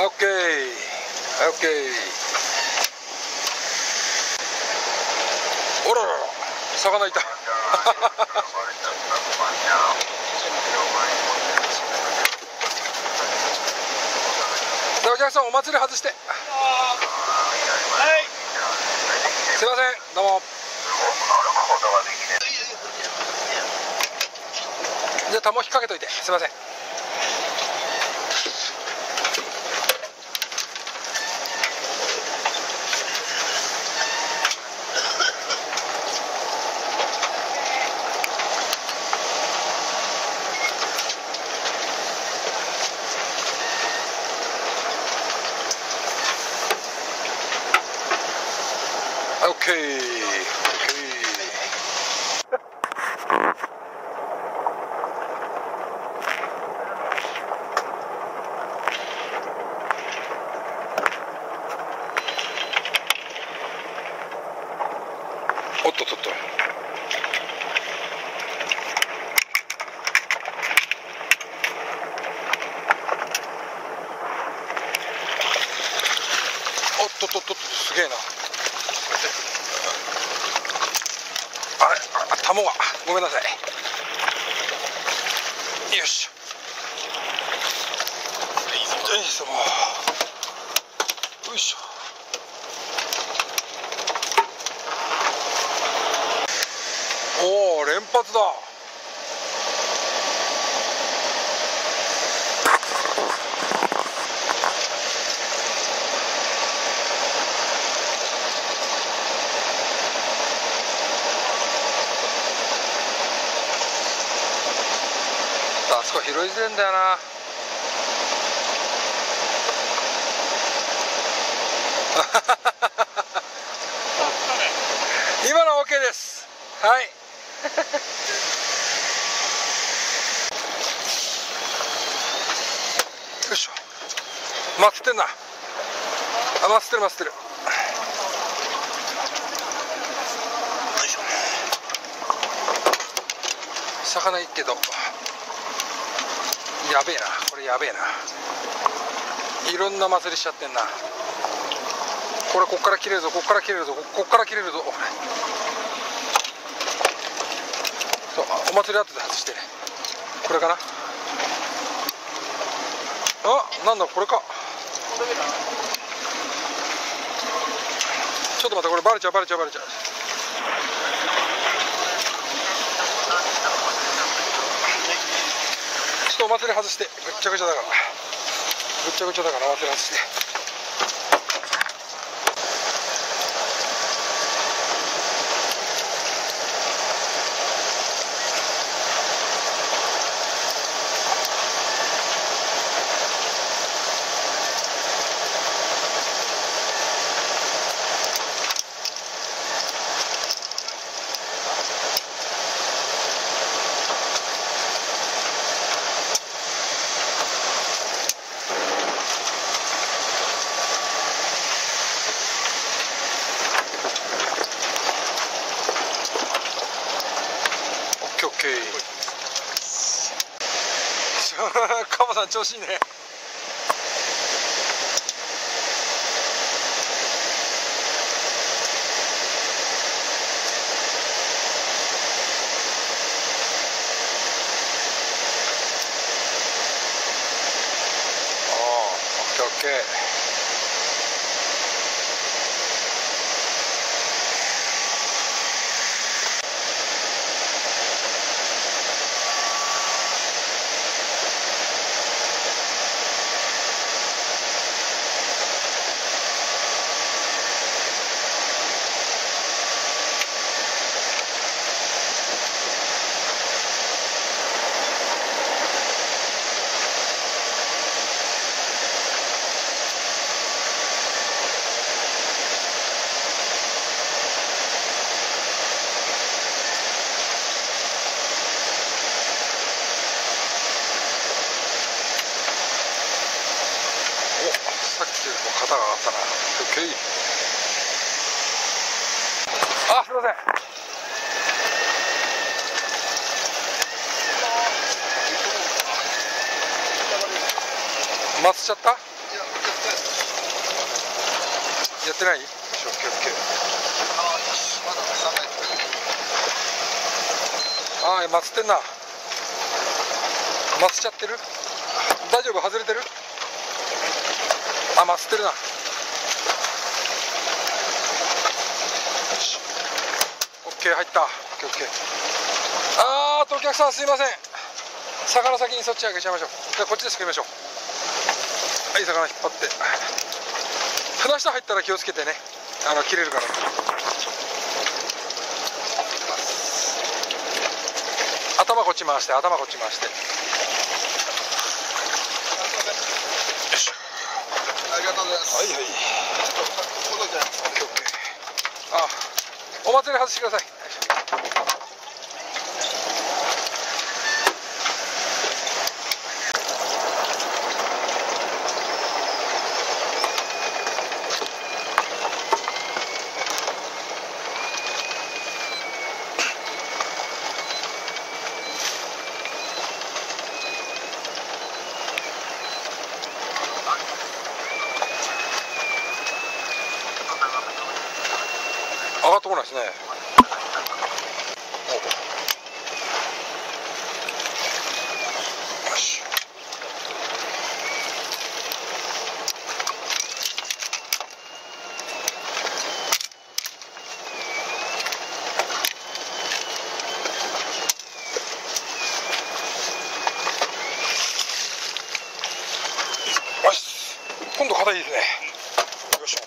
オッケーオッケーおららら魚いたでお客さんお祭り外して。はい。すいませんどうも。じゃあタモ引っ掛けといて。すいませんオッケーオッケーおっとっとっとおっとっとっとっとすげえな。あれあ卵が。ごめんなさい。よし。よいしょよいしょ。おお連発だ。あそこ拾いづれんだよな。今の OK です。はい。よいしょ。待ってんな。あ待ってる待ってる。魚いいけどやべえな。これやべえな。いろんな祭りしちゃってんな。これこっから切れるぞ。こっから切れるぞ。ここっから切れるぞ。そうお祭り後で外して。これかな？あなんだこれか。ちょっと待ってこれバレちゃうバレちゃうバレちゃうちょっとお祭り外してぐっちゃぐちゃだから。ぐっちゃぐちゃだからお祭り外してオッケーオッケーカモさん調子いいねああオッケーオッケーおさっきよりも肩が上がったなオッケーあすいません待っちゃった？やってない？ああ祭ってんな。祭っちゃってる？大丈夫？外れてる？あ祭ってるなオッケー入った。オッケーあーあとお客さんすいません。魚先にそっち上げちゃいましょう。じゃあこっちですくいましょう。はい魚引っ張って。船下入ったら気をつけてね。あの切れるから。頭こっち回して頭こっち回して。ありがとうございます。はいはい。あお祭り外してください。ってこないですね今度硬いですねよし OK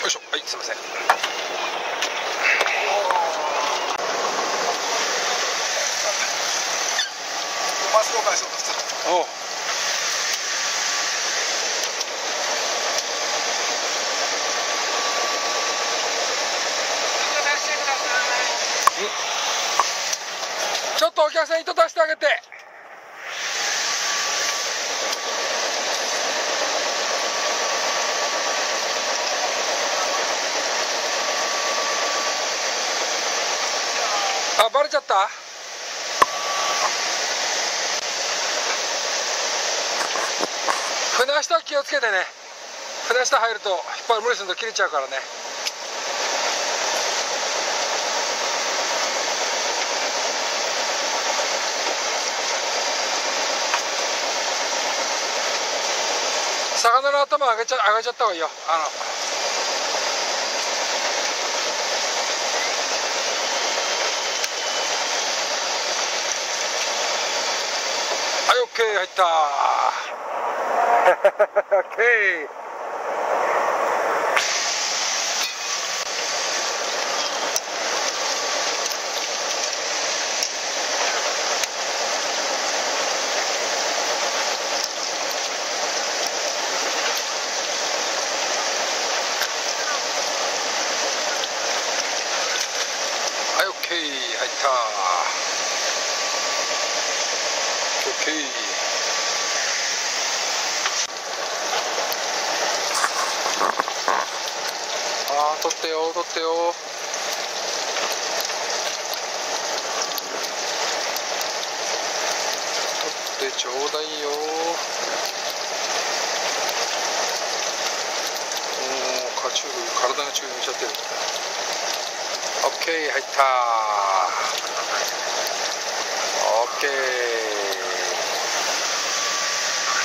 よいしょはいすいません。うとした。おう。ちょっとお客さん糸出してあげてあバレちゃった？船下気をつけてね。船下入ると引っ張る無理すると切れちゃうからね。魚の頭上げちゃ上げちゃった方がいいよ。あのはいオッケー入ったオッケーはいオッケー入ったオッケーあー取ってよ取ってよ。取ってちょうだいよ。もうカチュール体がチュールちゃってる。オッケー入ったオッケーオ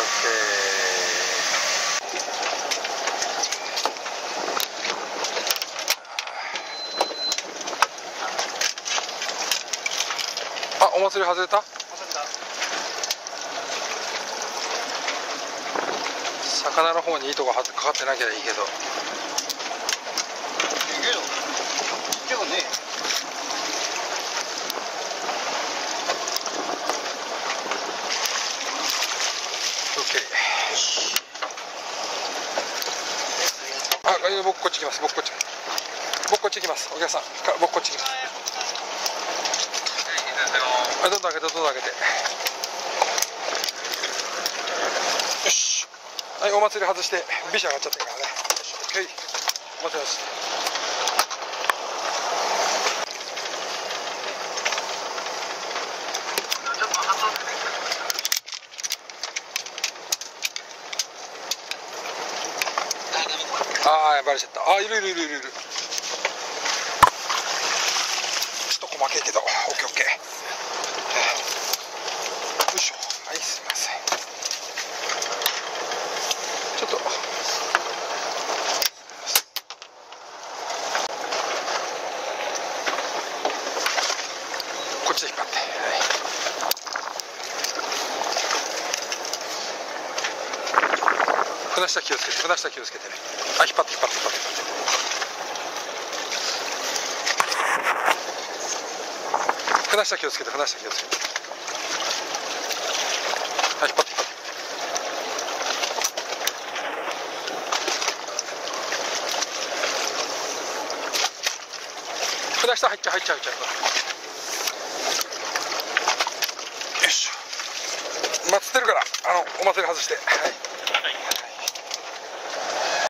ッケーあお祭り外れた？魚の方に糸がはかかってなきゃいいけど。けど、けどね。あ僕こっち行きます。僕こっち。僕こっち行きます。お客さん。か僕こっち行きますはいどんどん開けてどんどん開けて。よし。はいお祭り外してビシャ上がっちゃってるからね。はい。お待り外して。ああばレちゃった。あいるいるいるいるちょっと細けいけどオッケーオッケー。よいしょ。はいすいません。ちょっと。こっちで引っ張って、はい。船下気をつけて船下気をつけてね。あ引っ張って引っ張って。引っ張って船下気をつけて船下気をつけて。はい。引っ張って引っ張って船下入っちゃう入っちゃう入っちゃう。よいしょ。待ってるからあのお祭り外して。はい。